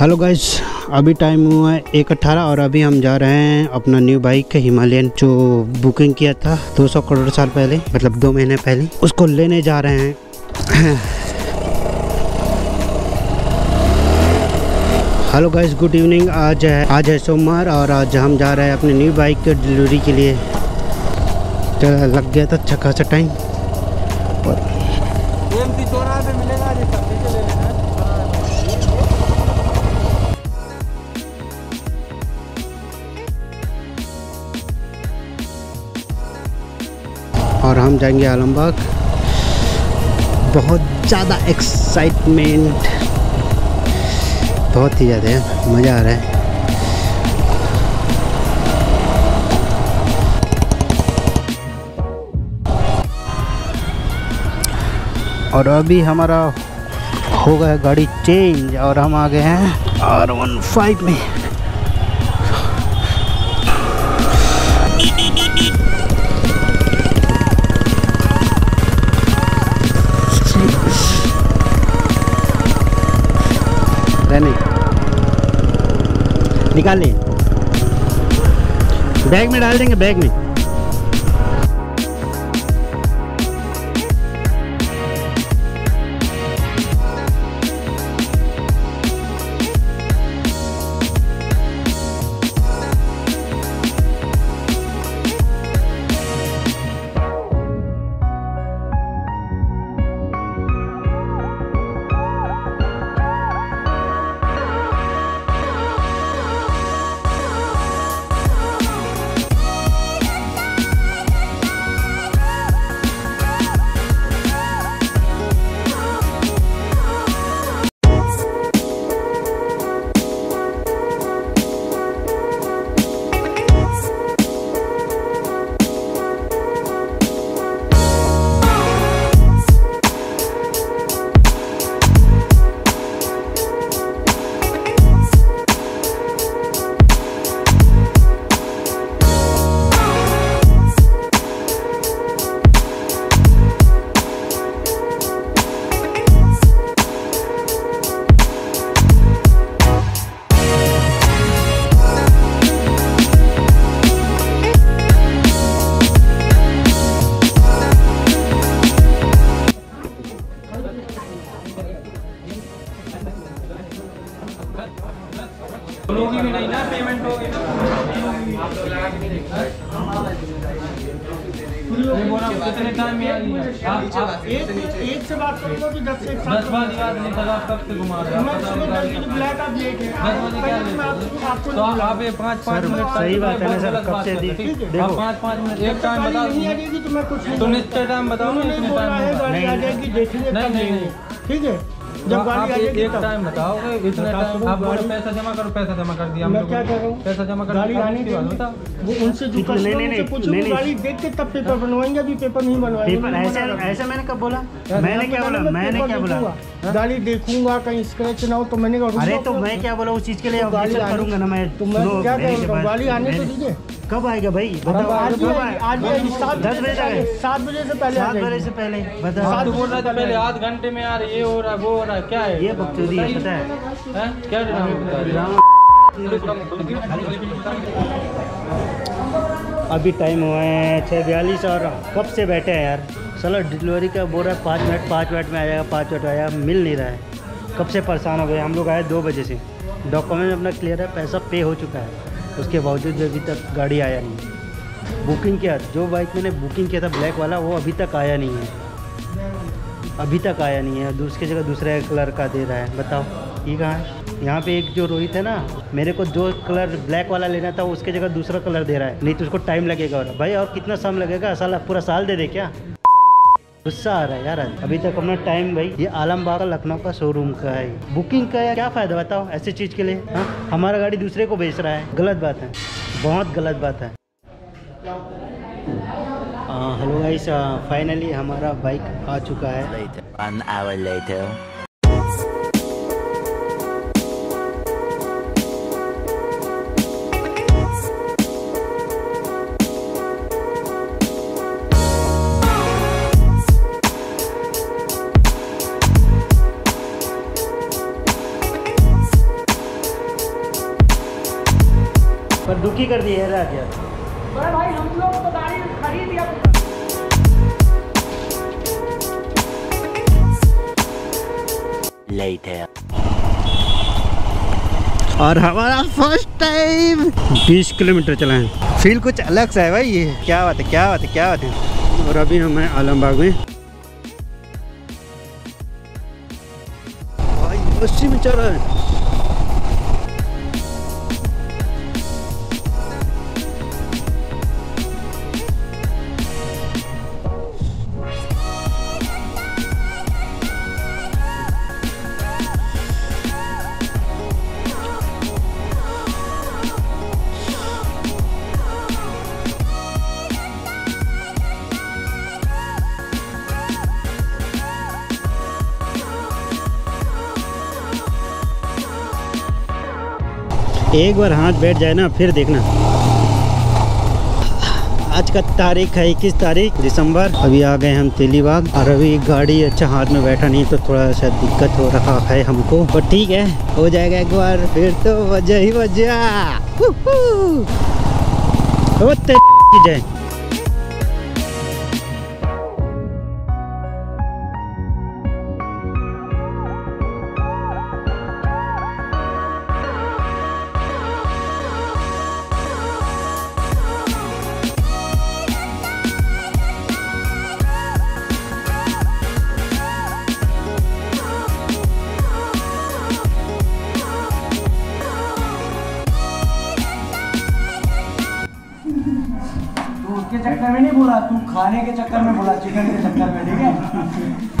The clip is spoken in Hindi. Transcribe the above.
हेलो गाइस, अभी टाइम हुआ है एक अट्ठारह और अभी हम जा रहे हैं अपना न्यू बाइक हिमालयन जो बुकिंग किया था 200 करोड़ साल पहले मतलब दो महीने पहले, उसको लेने जा रहे हैं। हेलो गाइस गुड इवनिंग आज है आज है सोमवार और आज हम जा रहे हैं अपने न्यू बाइक के डिलीवरी के लिए। तो लग गया था अच्छा खासा टाइम और और हम जाएँगे आलमबाग। बहुत ज़्यादा एक्साइटमेंट बहुत ही ज़्यादा है, मज़ा आ रहा है। और अभी हमारा हो गया गाड़ी चेंज और हम आ गए हैं आर वन फाइव में। निकाल लिए बैग में डाल देंगे बैग में। नहीं ना पेमेंट होगी कितने टाइम में है एक एक से बात वाली बात नहीं आप कब से घुमा रहे हैं तो आप ये पाँच पाँच मिनट सही बात है सर, कब से देखो। पाँच पाँच मिनट एक टाइम बता नहीं आ जाएगी तो मैं कुछ तो टाइम बताओ नहीं है नहीं, ठीक है जब गाड़ी आ जाएगी एक टाइम बताओगे इतने टाइम आप बोलो पैसा जमा करो पैसा जमा कर दिया मैं क्या कर रहा हूँ? पैसा जमा कर गाड़ी आने उसके बाद वो उनसे जो कस्टमर नहीं, पूछो। गाड़ी देख के तब पेपर बनवाएँगे अभी पेपर नहीं बनवाएँगे। पेपर ऐसे ऐसे मैंने कब बोला? मैंने क्या बोला? मैंने क्या बोला? देखूँगा। गाड़ी देखूँगा कहीं स्क्रैच ना हो तो मैंने कहा अरे तो मैं क्या बोला उस चीज़ के लिए? तो गाड़ी आने- करूँगा ना मैं। तो गाड़ी आने तो दीजिए। कब आएगा भाई? बताओ आज कब आए- आज सात दस बजे तक सात बजे से पहले आ सात बजे से पहले। बताओ तो बोल रहे थे पहले आध घंटे में यार ये हो रहा वो हो रहा क्या है? ये बकचोदी है पता है। क्या हो? अभी टाइम हुआ है छः बयालीस और कब से बैठे हैं यार? चलो डिलीवरी का बोल रहा है पाँच मिनट पाँच मिनट में आ जाएगा पाँच मिनट आया मिल नहीं रहा है। कब से परेशान हो गए? हम लोग आए दो बजे से। डॉक्यूमेंट अपना क्लियर है पैसा पे हो चुका है। उसके बावजूद अभी तक गाड़ी आया नहीं। बुकिंग किया, जो बाइक मैंने बुकिंग किया था ब्लैक वाला, वो अभी तक आया नहीं है। अभी तक आया नहीं है। दूसरी जगह दूसरे कलर का दे रहा है। बताओ, ये कहाँ है? यहाँ पे एक जो रोहित है ना, मेरे को जो कलर ब्लैक वाला लेना था, उसके जगह दूसरा कलर दे रहा है। नहीं तो उसको टाइम लगेगा और, भाई और कितना समय लगेगा? साल, पूरा साल दे दे क्या? गुस्सा आ रहा है यार, अभी तक अपना टाइम भाई, ये आलमबाग लखनऊ का शोरूम का है। बुकिंग का है क्या फ़ायदा बताओ, ऐसी चीज़ के लिए, हा? हमारा गाड़ी दूसरे को बेच रहा है। गलत बात है, बहुत गलत बात है। हेलो गाइस फाइनली हमारा बाइक आ चुका है। पर कर दिए राज यार अरे भाई हम लोग तो गाड़ी खरीद या Later. और हमारा फ़र्स्ट टाइम 20 किलोमीटर चला है। फील कुछ अलग सा है भाई ये। क्या बात है क्या बात है क्या बात है। और अभी हम हैं आलमबाग में। भाई में चल रहा है। एक बार हाथ बैठ जाए ना, फिर देखना। आज का तारीख है इक्कीस तारीख, दिसंबर। अभी आ गए हम तेलीबाग। और अभी गाड़ी अच्छा हाथ में बैठा नहीं तो थोड़ा सा दिक्कत हो रहा है हमको। पर ठीक है, हो जाएगा एक बार, फिर तो वजह ही वजह। ओ तेरी चक्कर में नहीं बोला, तू खाने के चक्कर में बोला चिकन के चक्कर में, ठीक है?